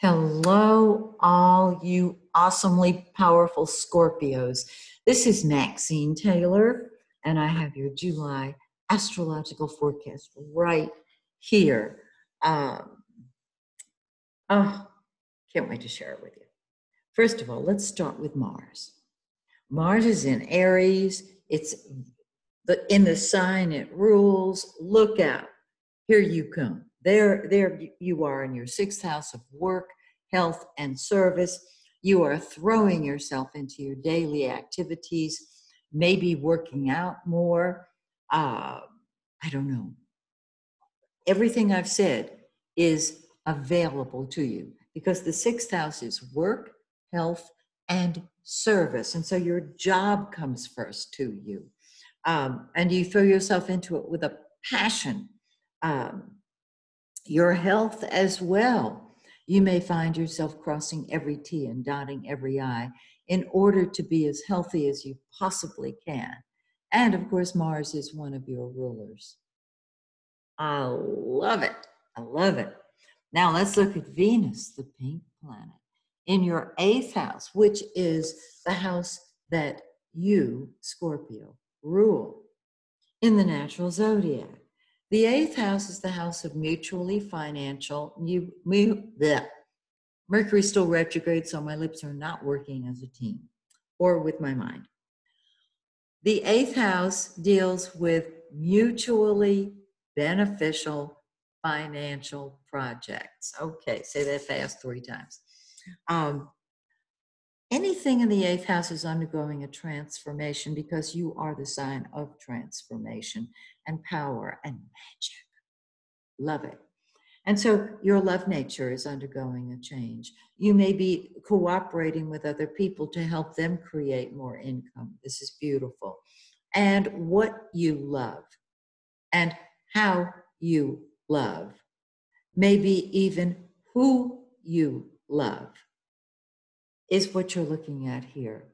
Hello, all you awesomely powerful Scorpios. This is Maxine Taylor, and I have your July astrological forecast right here. Um, oh, can't wait to share it with you. First of all, let's start with Mars. Mars is in Aries. It's the, in the sign it rules. Look out. Here you come. There, there you are in your sixth house of work, health, and service. You are throwing yourself into your daily activities, maybe working out more. Uh, I don't know. Everything I've said is available to you because the sixth house is work, health, and service. And so your job comes first to you. Um, and you throw yourself into it with a passion. Um, your health as well. You may find yourself crossing every T and dotting every I in order to be as healthy as you possibly can. And of course, Mars is one of your rulers. I love it. I love it. Now let's look at Venus, the pink planet, in your eighth house, which is the house that you, Scorpio, rule in the natural zodiac. The eighth house is the house of mutually financial. You, bleh. Mercury still retrograde, so my lips are not working as a team or with my mind. The eighth house deals with mutually beneficial financial projects. Okay, say that fast three times. Um, anything in the eighth house is undergoing a transformation because you are the sign of transformation and power and magic. Love it. And so your love nature is undergoing a change. You may be cooperating with other people to help them create more income. This is beautiful. And what you love and how you love, maybe even who you love, is what you're looking at here.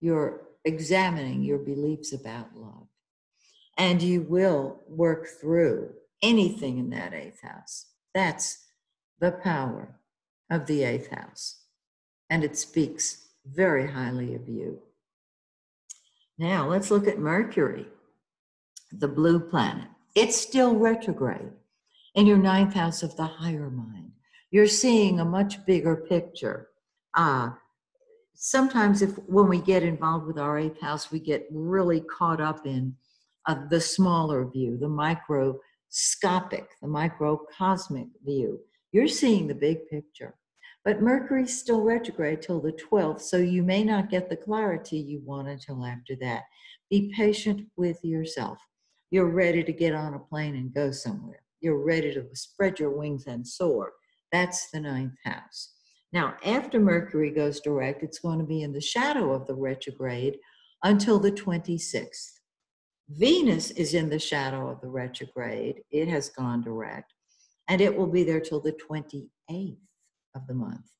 You're examining your beliefs about love and you will work through anything in that eighth house. That's the power of the eighth house. And it speaks very highly of you. Now, let's look at Mercury, the blue planet. It's still retrograde in your ninth house of the higher mind. You're seeing a much bigger picture. Uh, sometimes, if when we get involved with our eighth house, we get really caught up in uh, the smaller view, the microscopic, the microcosmic view. You're seeing the big picture. But Mercury's still retrograde till the 12th, so you may not get the clarity you want until after that. Be patient with yourself. You're ready to get on a plane and go somewhere. You're ready to spread your wings and soar. That's the ninth house. Now, after Mercury goes direct, it's going to be in the shadow of the retrograde until the 26th. Venus is in the shadow of the retrograde. It has gone direct, and it will be there till the 28th of the month.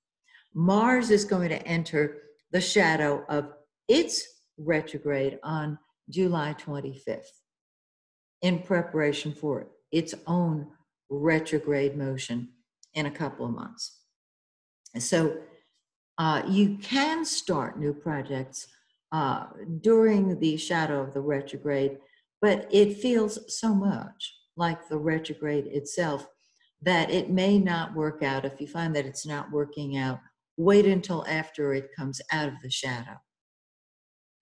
Mars is going to enter the shadow of its retrograde on July 25th in preparation for its own retrograde motion in a couple of months. So uh, you can start new projects uh, during the shadow of the retrograde, but it feels so much like the retrograde itself that it may not work out. If you find that it's not working out, wait until after it comes out of the shadow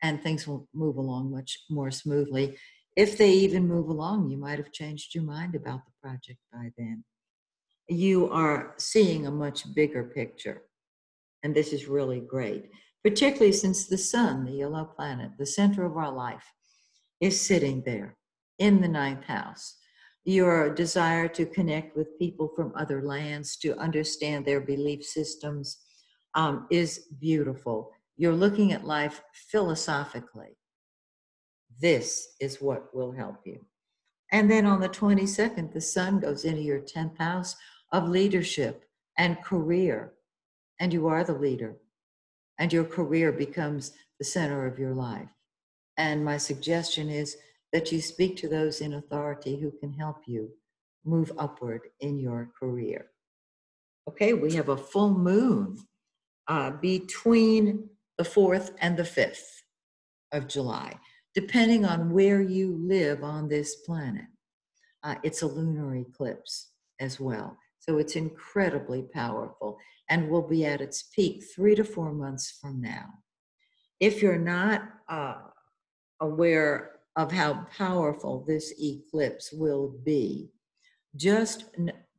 and things will move along much more smoothly. If they even move along, you might have changed your mind about the project by then. You are seeing a much bigger picture, and this is really great particularly since the sun, the yellow planet, the center of our life, is sitting there in the ninth house. Your desire to connect with people from other lands, to understand their belief systems, um, is beautiful. You're looking at life philosophically. This is what will help you. And then on the 22nd, the sun goes into your 10th house of leadership and career, and you are the leader and your career becomes the center of your life. And my suggestion is that you speak to those in authority who can help you move upward in your career. Okay, we have a full moon uh, between the 4th and the 5th of July, depending on where you live on this planet. Uh, it's a lunar eclipse as well. So it's incredibly powerful and will be at its peak three to four months from now. If you're not uh, aware of how powerful this eclipse will be, just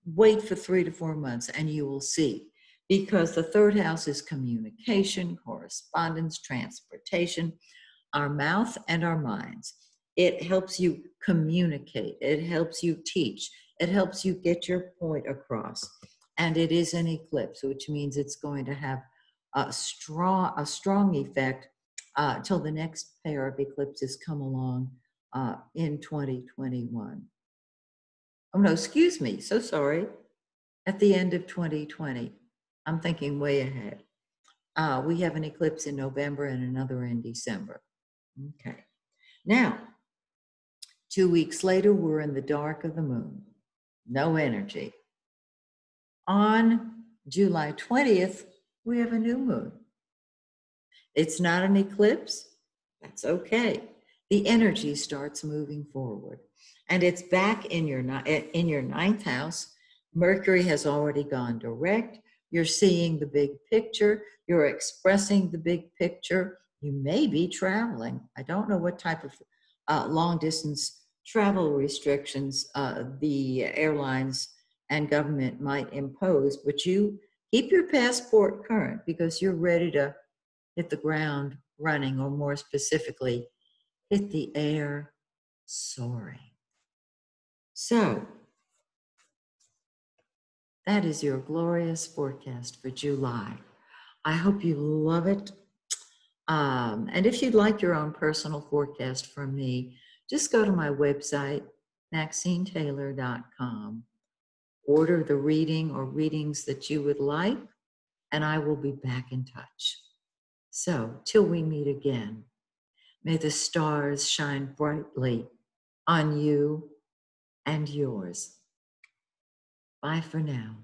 wait for three to four months and you will see. Because the third house is communication, correspondence, transportation, our mouth and our minds. It helps you communicate, it helps you teach, it helps you get your point across. And it is an eclipse, which means it's going to have a strong, a strong effect uh, till the next pair of eclipses come along uh, in 2021. Oh, no, excuse me, so sorry. At the end of 2020, I'm thinking way ahead. Uh, we have an eclipse in November and another in December. Okay. Now, two weeks later, we're in the dark of the moon, no energy. On July 20th, we have a new moon. It's not an eclipse. That's okay. The energy starts moving forward. And it's back in your, in your ninth house. Mercury has already gone direct. You're seeing the big picture. You're expressing the big picture. You may be traveling. I don't know what type of uh, long distance travel restrictions uh, the airlines and government might impose, but you keep your passport current because you're ready to hit the ground running, or more specifically, hit the air soaring. So, that is your glorious forecast for July. I hope you love it. Um, and if you'd like your own personal forecast from me, just go to my website, MaxineTaylor.com order the reading or readings that you would like, and I will be back in touch. So, till we meet again, may the stars shine brightly on you and yours. Bye for now.